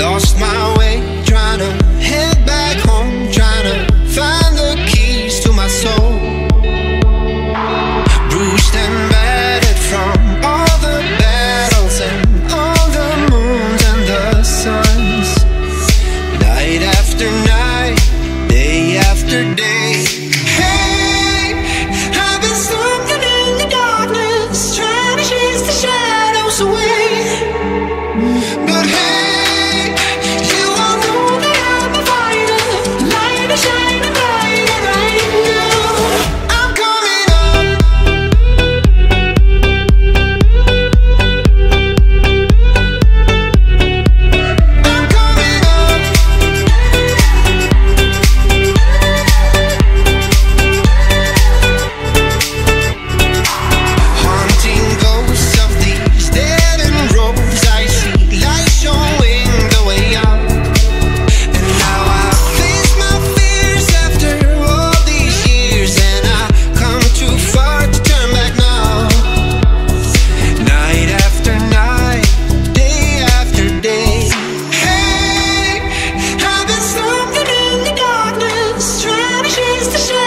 Lost my way, trying to head back home, trying to find the keys to my soul. Bruised and battered from all the battles and all the moons and the suns. Night after night, day after day. Hey, I've been stumbling in the darkness, trying to chase the shadows away. Mr. Show.